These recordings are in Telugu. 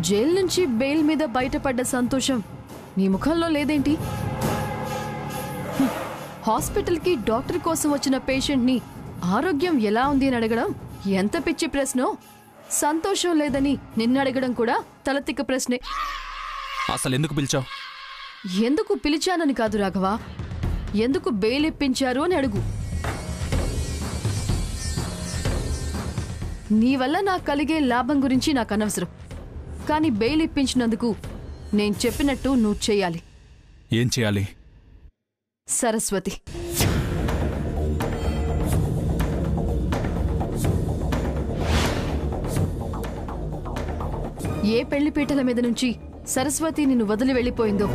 జైలు నుంచి బెయిల్ మీద బయటపడ్డ సంతోషం నీ ముఖంలో లేదేంటి. హాస్పిటల్కి డాక్టర్ కోసం వచ్చిన పేషెంట్ని ఆరోగ్యం ఎలా ఉంది అని అడగడం ఎంత పిచ్చి ప్రశ్నో? సంతోషం లేదని నిన్ను అడగడం కూడా తలతిక్క ప్రశ్నే. అసలు ఎందుకు పిలిచావు? ఎందుకు పిలిచానని కాదు రాఘవ. ఎందుకు బెయిల్ ఇప్పించారు అని అడుగు. నీ వల్ల నాకు కలిగే లాభం గురించి నాకు అనవసరం. కానీ బెయిల్ ఇప్పించినందుకు నేను చెప్పినట్టు నువ్వు చేయాలి. ఏం చేయాలి? సరస్వతి. ఏ పెళ్ళి పీటల మీద నుంచి సరస్వతి నిన్ను వదిలి వెళ్ళిపోయిందో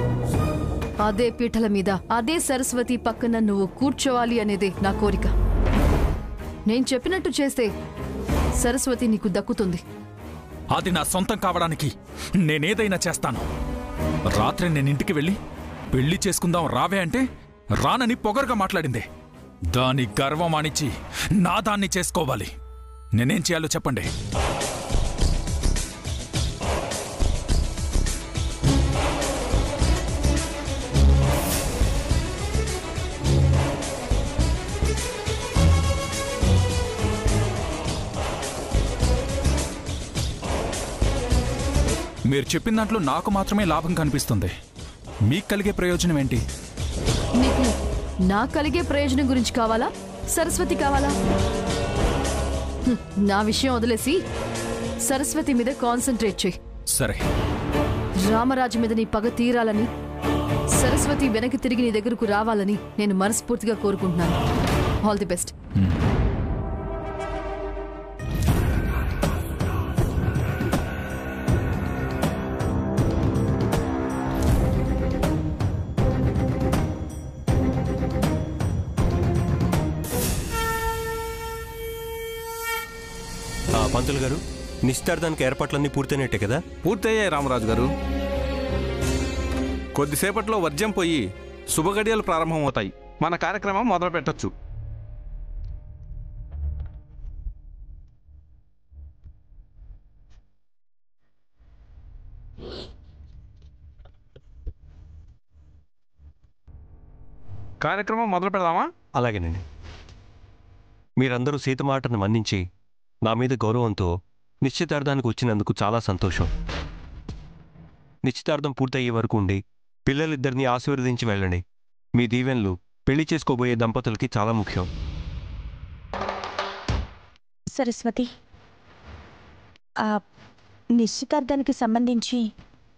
అదే పీటల మీద అదే సరస్వతి పక్కన నువ్వు కూర్చోవాలి అనేదే నా కోరిక. నేను చెప్పినట్టు చేస్తే సరస్వతి నీకు దక్కుతుంది. అది నా సొంతం కావడానికి నేనేదైనా చేస్తాను. రాత్రి నేను ఇంటికి వెళ్ళి పెళ్ళి చేసుకుందాం రావే అంటే రానని పొగరుగా మాట్లాడింది. దాని గర్వం అణిచి నా దాన్ని చేసుకోవాలి. నేనేం చేయాలో చెప్పండి. మీరు చెప్పిన దాంట్లో నాకు మాత్రమే లాభం కనిపిస్తుంది. మీకు కలిగే ప్రయోజనం ఏంటి? నీకు నా కలిగే ప్రయోజనం గురించి కావాలా? సరస్వతి కావాలా? హ్మ్, నా విషయం వదిలేసి సరస్వతి మీద కాన్సన్ట్రేట్ చేయి. సరే. రామరాజు మీద నీ పగ తీరాలని సరస్వతి వెనక్కి తిరిగి నీ దగ్గరకు రావాలని నేను మనస్ఫూర్తిగా కోరుకుంటున్నాను. ఆల్ ది బెస్ట్ పంతులు గారు నిశ్చితార్థానికి ఏర్పాట్లన్నీ పూర్తయినట్టే కదా? పూర్తయ్యాయి రామరాజు గారు. కొద్దిసేపట్లో వర్జం పోయి శుభగడియలు ప్రారంభమవుతాయి. మన కార్యక్రమం మొదలు పెట్టచ్చు. కార్యక్రమం మొదలు పెడదామా? అలాగేనండి. మీరందరూ సీత మాటను మన్నించి నా మీద గౌరవంతో నిశ్చితార్థానికి వచ్చినందుకు చాలా సంతోషం. నిశ్చితార్థం పూర్తయ్యే వరకు ఉండి పిల్లలిద్దరినీ ఆశీర్వదించి వెళ్ళండి. మీ దీవెనలు పెళ్ళి చేసుకోబోయే దంపతులకి చాలా ముఖ్యం. సరస్వతి ఆ నిశ్చితార్థానికి సంబంధించి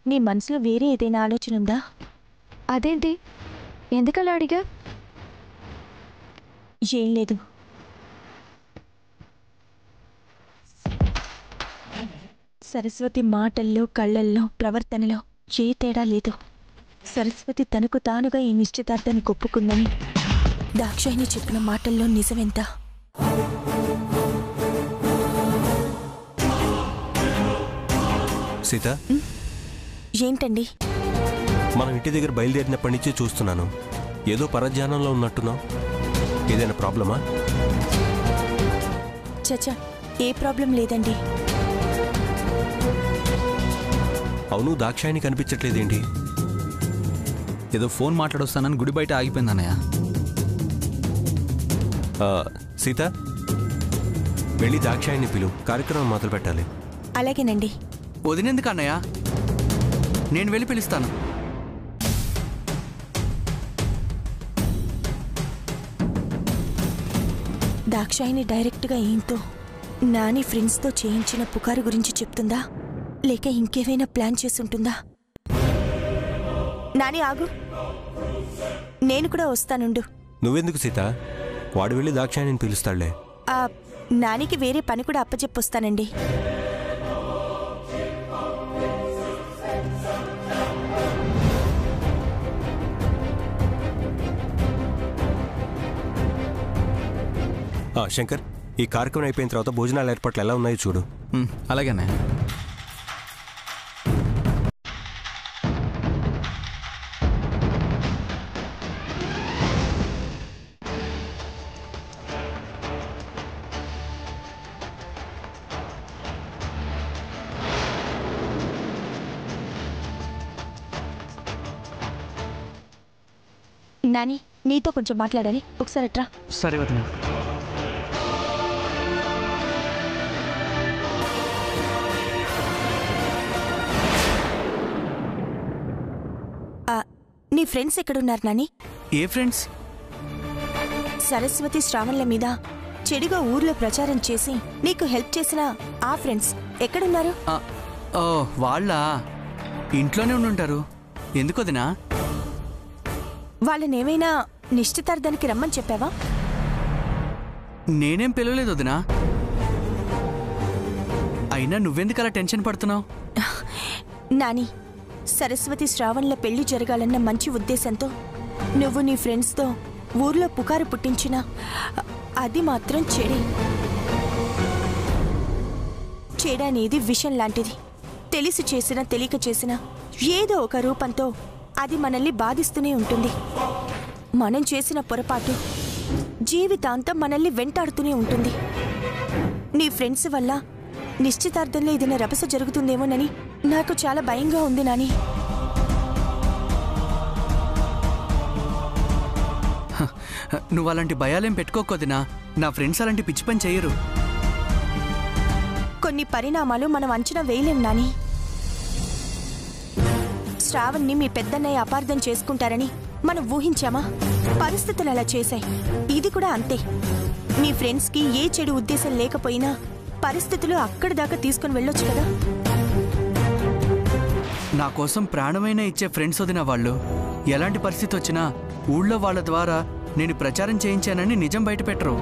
నీ మనసులో వేరే ఏదైనా ఆలోచన ఉందా? అదేంటి? ఎందుకలా అడిగా? ఏం లేదు. సరస్వతి మాటల్లో కళ్ళల్లో ప్రవర్తనలో ఏ తేడా లేదు. సరస్వతి తనకు తానుగా ఈ నిశ్చితార్థాన్ని ఒప్పుకుందని దాక్షాయిని చెప్పిన మాటల్లో నిజమెంత? సీత? ఏంటండి? మనం ఇంటి దగ్గర బయలుదేరినప్పటి నుంచి చూస్తున్నాను. ఏదో పరధ్యానంలో ఉన్నట్టున్నావు. ఏదైనా ప్రాబ్లమా? చచా ఏ ప్రాబ్లం లేదండి. అవును దాక్షాయిని కనిపించట్లేదేంటి? ఏదో ఫోన్ మాట్లాడొస్తానని గుడి బయట ఆగిపోయింది అన్నయ్య. ఆ, సీత వెళ్ళి దాక్షాయిని పిలు. కార్యక్రమం మొదలు పెట్టాలి. అలాగేనండి. వదినెందుకు అన్నయ్య? నేను వెళ్ళి పిలుస్తాను. దాక్షాయిని డైరెక్ట్గా ఏంతో నాని ఫ్రెండ్స్తో చేయించిన పుకారు గురించి చెప్తుందా? లేక ఇంకేమైనా ప్లాన్ చేసి ఉంటుందా నాని ఆగు. నేను కూడా వస్తానుండు. నువ్వెందుకు సీత? వాడు వెళ్ళి దాక్షాయిని పిలుస్తాడులే. ఆ నానికి వేరే పని కూడా అప్పచెప్పొస్తానండి ఆ, శంకర్ ఈ కార్యక్రమం అయిపోయిన తర్వాత భోజనాల ఏర్పాట్లు ఎలా ఉన్నాయో చూడు. ఉమ్, నాని నీతో కొంచెం మాట్లాడాలి. ఒకసారి అట్రా. సరే వదిన. నీ ఫ్రెండ్స్ ఎక్కడున్నారు నాని? ఏ ఫ్రెండ్స్? సరస్వతి శ్రావణ్ల మీద చెడుగా ఊర్లో ప్రచారం చేసి నీకు హెల్ప్ చేసిన ఆ ఫ్రెండ్స్ ఎక్కడున్నారు? వాళ్ళ? ఇంట్లోనే ఉండుంటారు. ఎందుకు వదినా? వాళ్ళనేమైనా నిశ్చితార్థానికి రమ్మని చెప్పావా? నేనేం పిలవలేదు వదినా. అయినా నువ్వెందుకు అలా టెన్షన్ పడుతున్నావు? నాని సరస్వతి శ్రావణ్ల పెళ్ళి జరగాలన్న మంచి ఉద్దేశంతో నువ్వు నీ ఫ్రెండ్స్తో ఊర్లో పుకారు పుట్టించినా అది మాత్రం చెడే. చెడనేది విషం లాంటిది. తెలిసి చేసినా తెలియక చేసినా ఏదో ఒక రూపంతో అది మనల్ని బాధిస్తూనే ఉంటుంది. మనం చేసిన పొరపాటు జీవితాంతం మనల్ని వెంటాడుతూనే ఉంటుంది. నీ ఫ్రెండ్స్ వల్ల నిశ్చితార్థంలో ఏదైనా రభస జరుగుతుందేమోనని నాకు చాలా భయంగా ఉంది నాని. నువ్వు అలాంటి భయాలేం పెట్టుకోకొదినా నా ఫ్రెండ్స్ అలాంటి పిచ్చి పని చెయ్యరు కొన్ని పరిణామాలు మనం అంచనా వేయలేం నాని. శ్రావణ్ని మీ పెద్దన్నయ్య అపార్థం చేసుకుంటారని మనం ఊహించామా? పరిస్థితులు అలా చేశాయి. ఇది కూడా అంతే. మీ ఫ్రెండ్స్కి ఏ చెడు ఉద్దేశం లేకపోయినా పరిస్థితులు అక్కడి దాకా తీసుకుని వెళ్ళొచ్చు కదా? నా కోసం ప్రాణమైనా ఇచ్చే ఫ్రెండ్స్ వదిన వాళ్ళు ఎలాంటి పరిస్థితి వచ్చినా ఊళ్ళో వాళ్ళ ద్వారా నేను ప్రచారం చేయించానని నిజం బయటపెట్టరు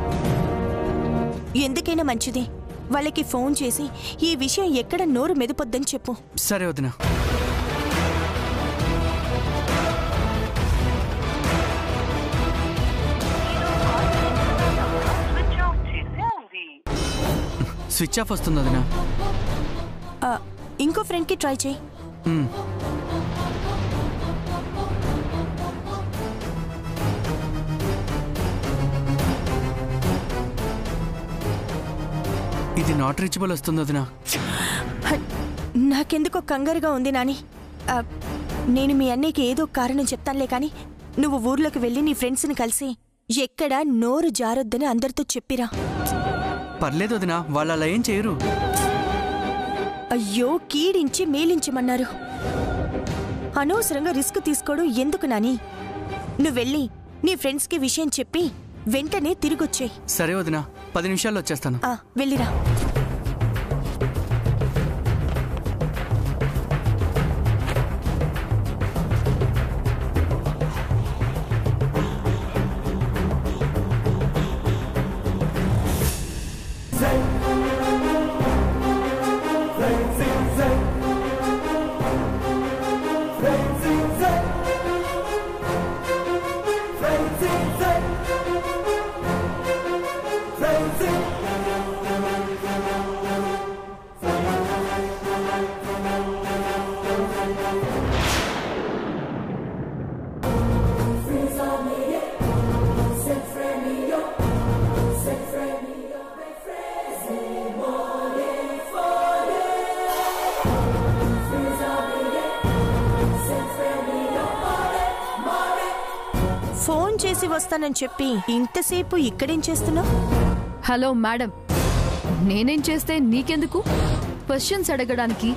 ఎందుకైనా మంచిది. వాళ్ళకి ఫోన్ చేసి ఈ విషయం ఎక్కడ నోరు మెదపొద్దని చెప్పు. సరే వదినా. స్విచ్ ఆఫ్ వస్తుంది వదినా. ఆ, ఇంకో ఫ్రెండ్కి ట్రై చేయి. ఇది నాట్ రీచబుల్ వస్తుంది వదినా. హ, నాకెందుకో కంగారుగా ఉంది నాని. నేను మీ అన్నయ్యకి ఏదో కారణం చెప్తానులే కానీ నువ్వు ఊర్లోకి వెళ్ళి నీ ఫ్రెండ్స్ని కలిసి ఎక్కడా నోరు జారొద్దని అందరితో చెప్పిరా. పర్లేదు వదినా వాళ్ళు అలా ఏం చేయరు. అయ్యో కీడించి మేలించమన్నారు. అనవసరంగా రిస్క్ తీసుకోవడం ఎందుకు నాని? నువ్వు వెళ్ళి నీ ఫ్రెండ్స్కి విషయం చెప్పి వెంటనే తిరిగొచ్చేయ్. సరే వదినా పది నిమిషాల్లో వచ్చేస్తాను. ఆ, వెళ్ళిరా. చేసి వస్తానని చెప్పి ఇంతసేపు ఇక్కడేం చేస్తున్నావు? Hello madam. నేనేం చేస్తే నీకెందుకు? క్వశ్చన్స్ అడగడానికి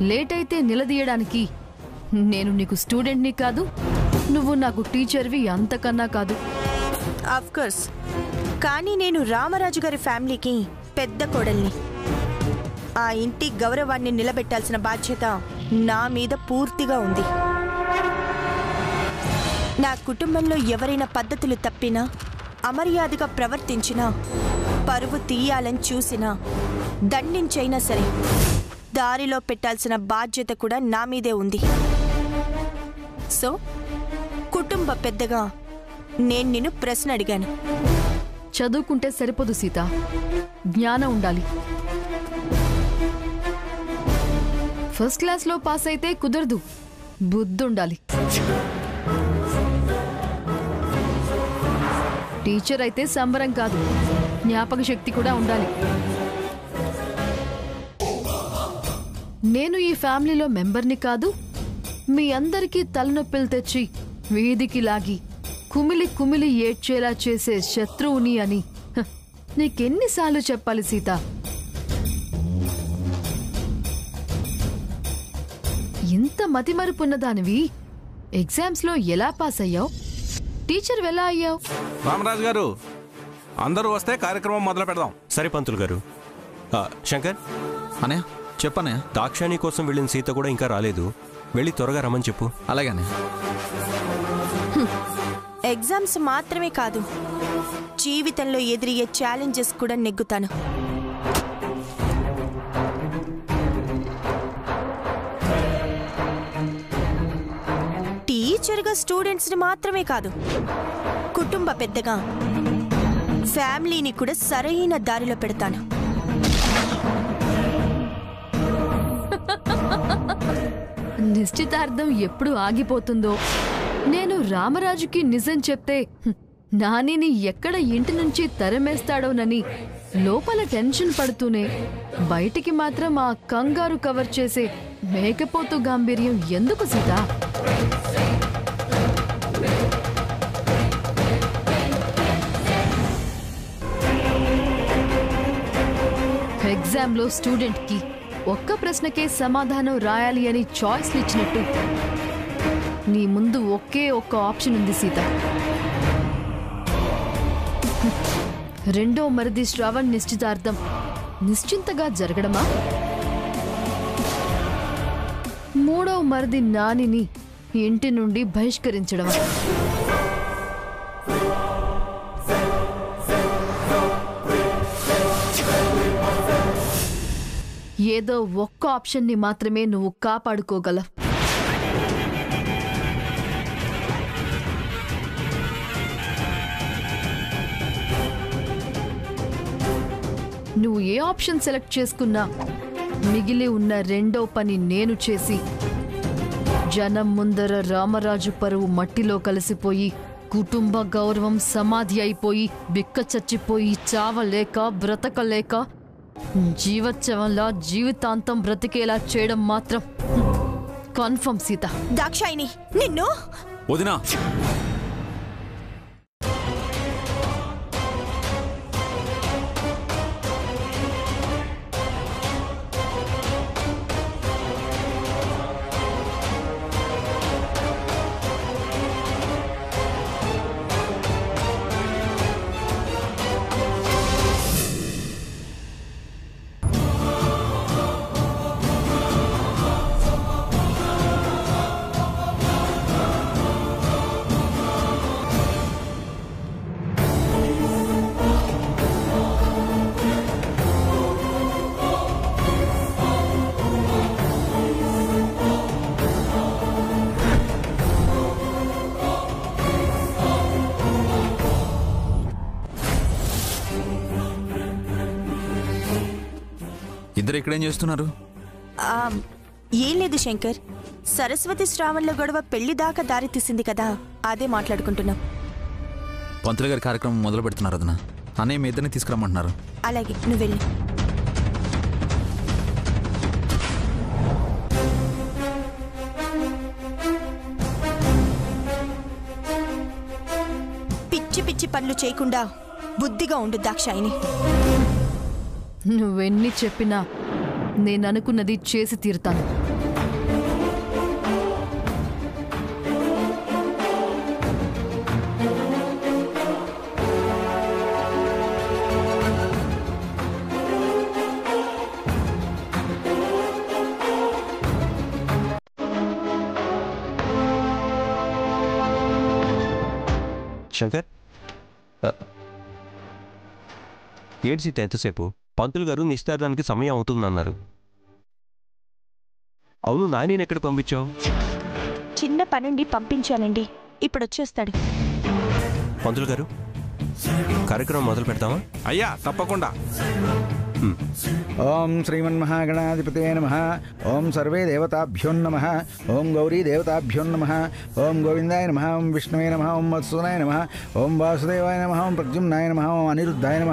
లేట్ అయితే నిలదీయడానికి నేను నీకు స్టూడెంట్ని కాదు నువ్వు నాకు టీచర్వి అంతకన్నా కాదు. కోర్స్ కానీ నేను రామరాజు గారి ఫ్యామిలీకి పెద్ద కోడల్ని. ఆ ఇంటి గౌరవాన్ని నిలబెట్టాల్సిన బాధ్యత నా మీద పూర్తిగా ఉంది. నా కుటుంబంలో ఎవరైనా పద్ధతులు తప్పినా అమర్యాదగా ప్రవర్తించినా పరువు తీయాలని చూసినా దండించైనా సరే దారిలో పెట్టాల్సిన బాధ్యత కూడా నా మీదే ఉంది. సో కుటుంబ పెద్దగా నేను నిన్ను ప్రశ్న అడిగాను. చదువుకుంటే సరిపోదు సీత. జ్ఞానం ఉండాలి. ఫస్ట్ క్లాస్లో పాస్ అయితే కుదరదు. బుద్ధుండాలి. టీచర్ అయితే సంబరం కాదు. జ్ఞాపక శక్తి కూడా ఉండాలి. నేను ఈ ఫ్యామిలీలో మెంబర్ని కాదు మీ అందరికీ తలనొప్పిలు తెచ్చి వీధికి లాగి కుమిలి కుమిలి ఏడ్చేలా చేసే శత్రువుని అని. నీకెన్నిసార్లు చెప్పాలి సీత? ఇంత మతిమరుపున్న దానివి ఎగ్జామ్స్లో ఎలా పాస్ అయ్యావు టీచర్ ఎలా అయ్యావు? రామరాజు గారు అందరూ వస్తే కార్యక్రమం మొదలు పెడదాం. సరే పంతులు గారు. ఆ, శంకర్? అనయ్య చెప్పనయ్య దాక్షాణి కోసం వెళ్ళిన సీత కూడా ఇంకా రాలేదు. వెళ్ళి త్వరగా రమ్మని చెప్పు. అలాగే అన్నయ్య. ఎగ్జామ్స్ మాత్రమే కాదు. జీవితంలో ఎదురయ్యే ఛాలెంజెస్ కూడా నెగ్గుతాను. టీచర్గా స్టూడెంట్స్ని మాత్రమే కాదు కుటుంబ పెద్దగా ఫ్యామిలీని కూడా సరైన దారిలో పెడతాను. నిశ్చితార్థం ఎప్పుడు ఆగిపోతుందో. నేను రామరాజుకి నిజం చెప్తే నానిని ఎక్కడ ఇంటి నుంచి తరమేస్తాడోనని లోపల టెన్షన్ పడుతూనే బయటికి మాత్రం ఆ కంగారు కవర్ చేసే మేకపోతు గాంభీర్యం ఎందుకు సీతా? ఎగ్జామ్లో స్టూడెంట్కి ఒక్క ప్రశ్నకే సమాధానం రాయాలి అని చాయిస్లు ఇచ్చినట్టు. నీ ముందు ఒకే ఒక్క ఆప్షన్ ఉంది సీత. రెండో మరిది శ్రావణ్ నిశ్చితార్థం. నిశ్చింతగా జరగడమా? మూడో మరిది నానిని ఇంటి నుండి బహిష్కరించడమా? ఏదో ఒక్క ఆప్షన్ని మాత్రమే నువ్వు కాపాడుకోగలవు. నువ్వు ఏ ఆప్షన్ సెలెక్ట్ చేసుకున్నా మిగిలి ఉన్న రెండో పని నేను చేసి జనం ముందర రామరాజు పరువు మట్టిలో కలిసిపోయి కుటుంబ గౌరవం సమాధి అయిపోయి బిక్క చచ్చిపోయి చావలేక బ్రతకలేక జీవోత్సవంలా జీవితాంతం బ్రతికేలా చేయడం మాత్రం కన్ఫర్మ్ సీత. దాక్షాయిని నిన్ను? వదినా. ఇద్దరు ఇక్కడేం చేస్తున్నారు? ఏం లేదు శంకర్. సరస్వతి శ్రావణ్ల గొడవ పెళ్ళి దాకా దారి తీసింది కదా అదే మాట్లాడుకుంటున్నాం. పంతులు గారి కార్యక్రమం మొదలు పెడుతున్నారు వదిన అన్నయ్య మీ ఇద్దరిని తీసుకురమ్మంటున్నారు. అలాగే నువ్వు వెళ్ళి. పిచ్చి పిచ్చి పనులు చేయకుండా బుద్ధిగా ఉండు దాక్షాయిని నువ్వెన్ని చెప్పినా నేను అనుకున్నది చేసి తీరుతాను. శంకర్ ఆ, ఏంటి సీత ఎంతసేపు? పంతులు గారు నిశ్చితార్థానికి సమయం అవుతుందన్నారు. అవును నాని ఎక్కడ పంపించావు? చిన్న పనుండి పంపించానండి. ఇప్పుడు వచ్చేస్తాడు పంతులు గారు కార్యక్రమం మొదలు పెడతామా అయ్యా తప్పకుండా. ఓం శ్రీమన్మహాగణాధిపతే నమ. ఓం సర్వే దేవతాభ్యో నమ. ఓం గౌరీ దేవతాభ్యో నమ. ఓం గోవిందాయ నమ. ఓం విష్ణువే నమ. ఓం మత్సూనాయ నమ. ఓం వాసుదేవాయ నమ. ఓం ప్రద్యుమ్నాయ నమ. ఓం అనిరుద్ధాయ నమ.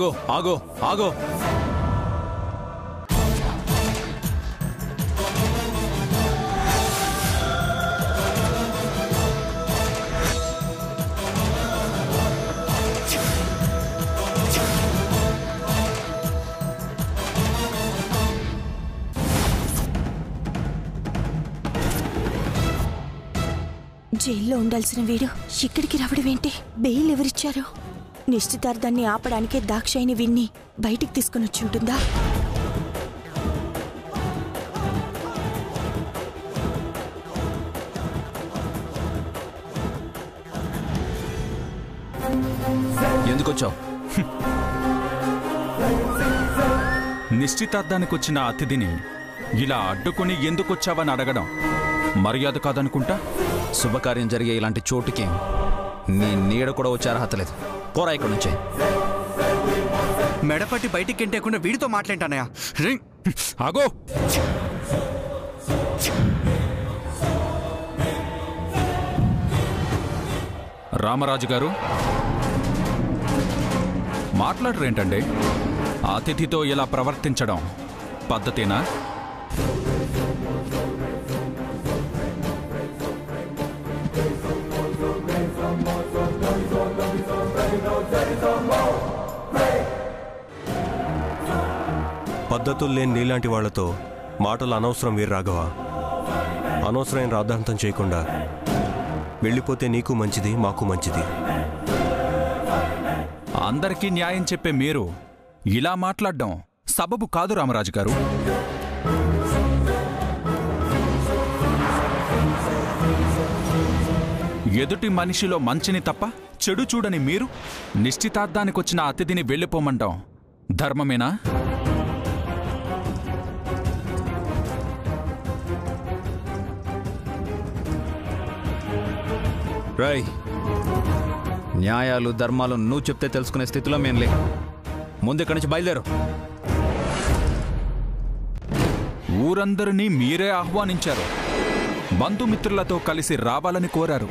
ఆగో ఆగో ఆగో. జైల్లో ఉండాల్సిన వీడు ఇక్కడికి రావడం ఏంటి? బెయిల్ ఎవరిచ్చారు? నిశ్చితార్థాన్ని ఆపడానికే దాక్షాయిని విన్ని బయటికి తీసుకుని వచ్చి ఉంటుందా? ఎందుకు వచ్చావు నిశ్చితార్థానికి వచ్చిన అతిథిని ఇలా అడ్డుకుని ఎందుకొచ్చావని అడగడం మర్యాద కాదనుకుంటా? శుభకార్యం జరిగే ఇలాంటి చోటుకి నీ నీడ కూడా వచ్చే అర్హత లేదు పోరా ఇక్కడి నుంచే మెడపట్టి బయటికి గెంటేయకుండా వీడితో మాట్లాంటానయా ఆగో. రామరాజు గారు మాట్లాడరేంటండి అతిథితో ఇలా ప్రవర్తించడం పద్ధతేనా? పద్ధతులు లేని నీలాంటి వాళ్ళతో మాటలు అనవసరం వీరు రాఘవ. అనవసరమైన రాద్ధాంతం చేయకుండా వెళ్ళిపోతే నీకు మంచిది మాకు మంచిది. అందరికీ న్యాయం చెప్పే మీరు ఇలా మాట్లాడడం సబబు కాదు రామరాజు గారు. ఎదుటి మనిషిలో మంచిని తప్ప చెడు చూడని మీరు నిశ్చితార్థానికొచ్చిన అతిథిని వెళ్ళిపోమంటాం. ధర్మమేనా? రాయ్ న్యాయాలు ధర్మాలు నువ్వు చెప్తే తెలుసుకునే స్థితిలో మేం లే. ముందు ఇక్కడి నుంచి బయలుదేరు. ఊరందరినీ మీరే ఆహ్వానించారు. బంధుమిత్రులతో కలిసి రావాలని కోరారు.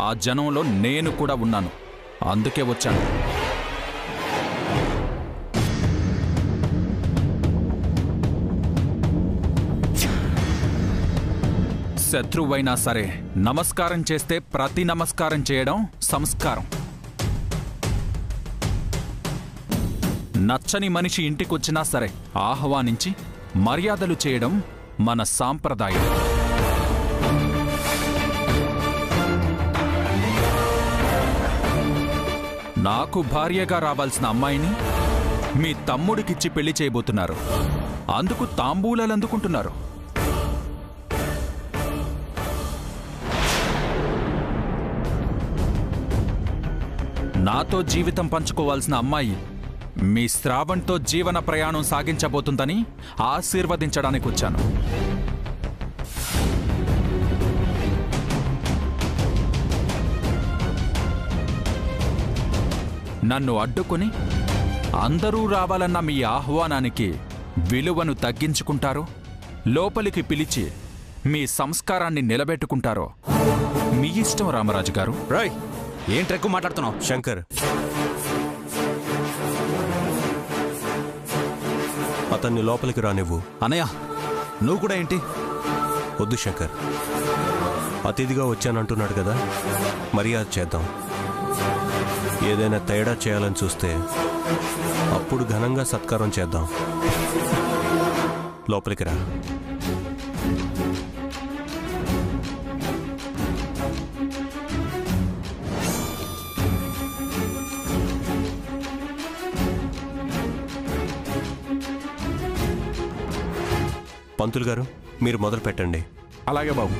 ఆ జనంలో నేను కూడా ఉన్నాను. అందుకే వచ్చాను. శత్రువైనా సరే నమస్కారం చేస్తే ప్రతి నమస్కారం చేయడం సంస్కారం. నచ్చని మనిషి ఇంటికొచ్చినా సరే ఆహ్వానించి మర్యాదలు చేయడం మన సాంప్రదాయం. నాకు భార్యగా రావాల్సిన అమ్మాయిని మీ తమ్ముడికిచ్చి పెళ్ళి చేయబోతున్నారు. అందుకు తాంబూలాలు అందుకుంటున్నారు నాతో జీవితం పంచుకోవాల్సిన అమ్మాయి మీ శ్రావణ్తో జీవన ప్రయాణం సాగించబోతుందని ఆశీర్వదించడానికి వచ్చాను. నన్ను అడ్డుకుని అందరూ రావాలన్న మీ ఆహ్వానానికి విలువను తగ్గించుకుంటారో లోపలికి పిలిచి మీ సంస్కారాన్ని నిలబెట్టుకుంటారో మీ ఇష్టం రామరాజు గారు రాయ్ ఏంటి ఎక్కువ మాట్లాడుతున్నావు? శంకర్. అతన్ని లోపలికి రానివ్వు. అన్నయ్య నువ్వు కూడా ఏంటి? వద్దు శంకర్. అతిథిగా వచ్చానంటున్నాడు కదా మర్యాద చేద్దాం. ఏదైనా తేడా చేయాలని చూస్తే అప్పుడు ఘనంగా సత్కారం చేద్దాం. లోపలికి రా. పంతులు గారు మీరు మొదలు పెట్టండి. అలాగే బాబు.